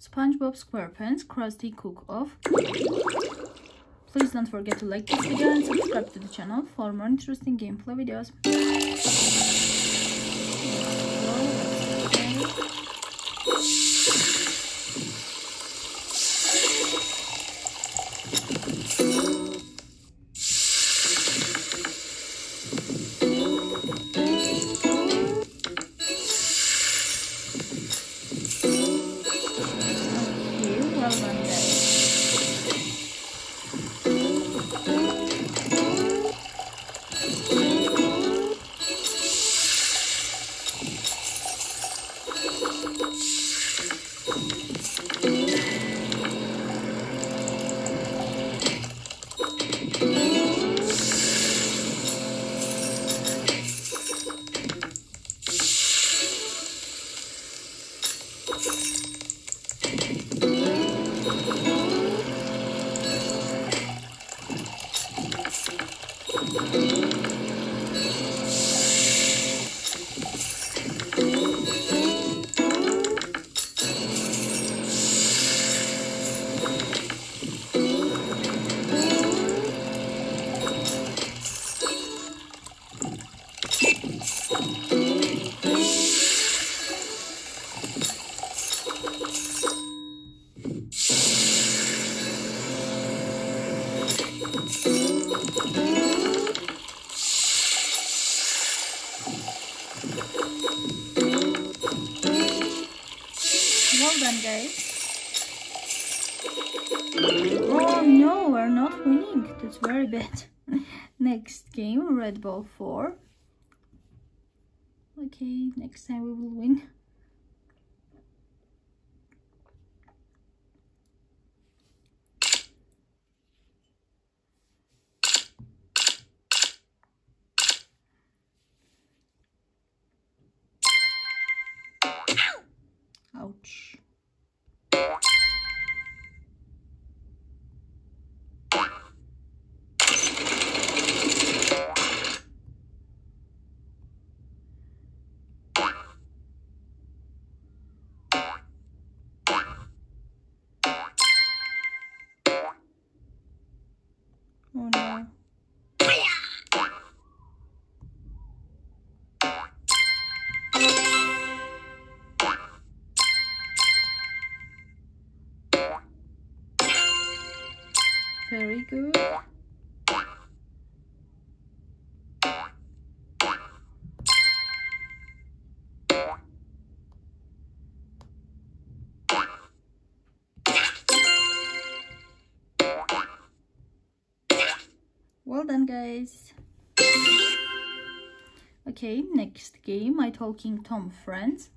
SpongeBob SquarePants Krusty Cook-Off. Please don't forget to like this video and subscribe to the channel for more interesting gameplay videos. That's very bad. Next game, Red Ball 4. Okay, next time we will win. Good. Well done, guys. Okay, next game, My Talking Tom Friends.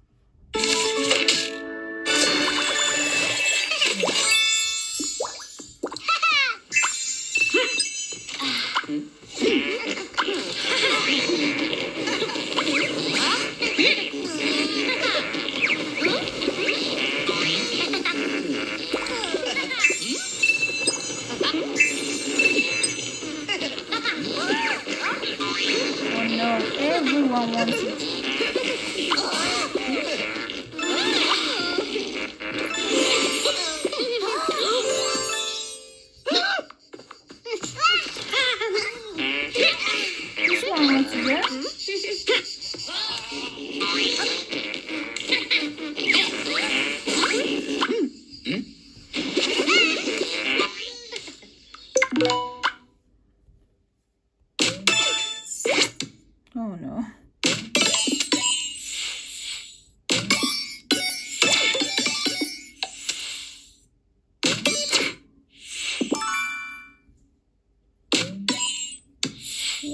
Everyone wants it. This one wants it.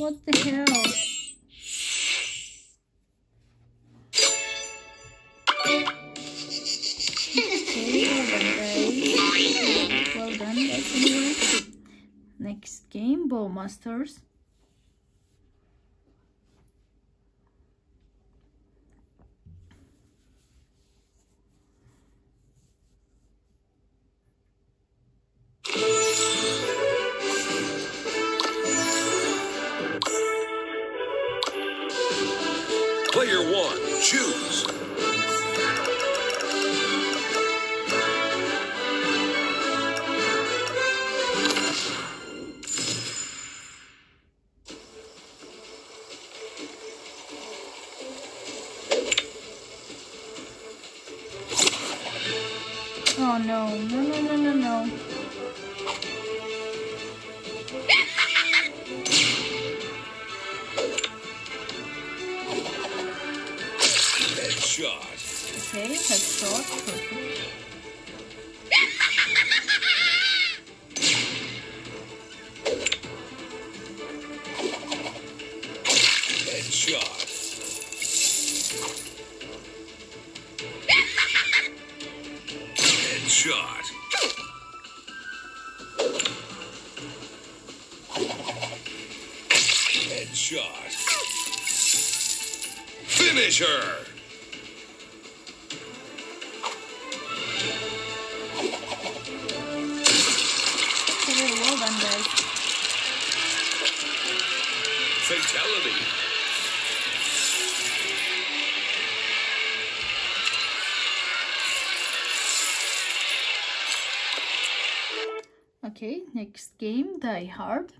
What the hell? Okay, well done, guys. Well done, guys. Anyway. Next game, Bowmasters. Player one, choose. Oh no, no, no, no, no, no. Headshot. Okay, headshot. Headshot. Headshot. Headshot. Finish her. Okay, next game, Dye Hard.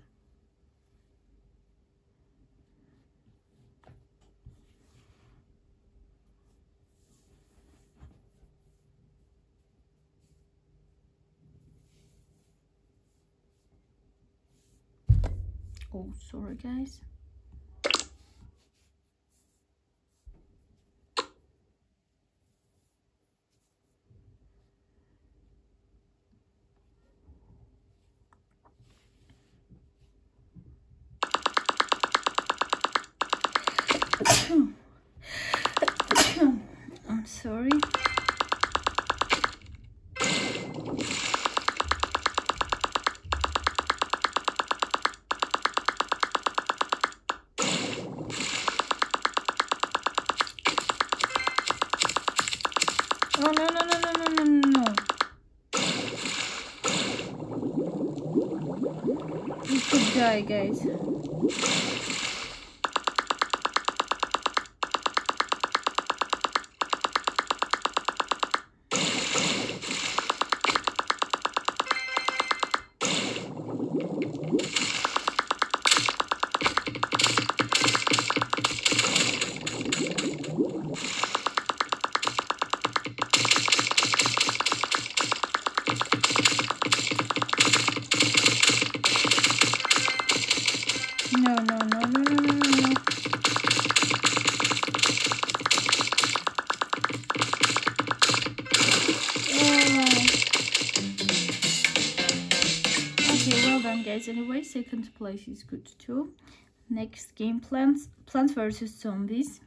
Oh, sorry guys. Sorry. Oh no no no no no no no no. You could die guys. Second place is good too. Next game plants Plants vs Zombies.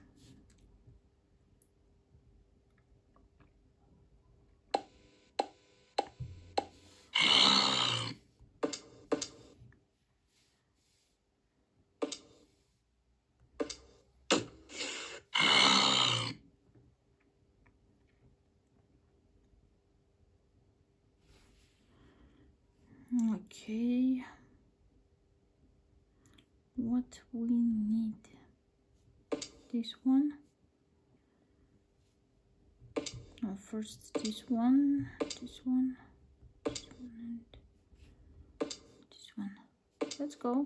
Okay. What we need? This one. No, first this one, this one, this one, and this one. Let's go.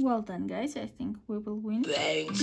Well done, guys. I think we will win. Thanks.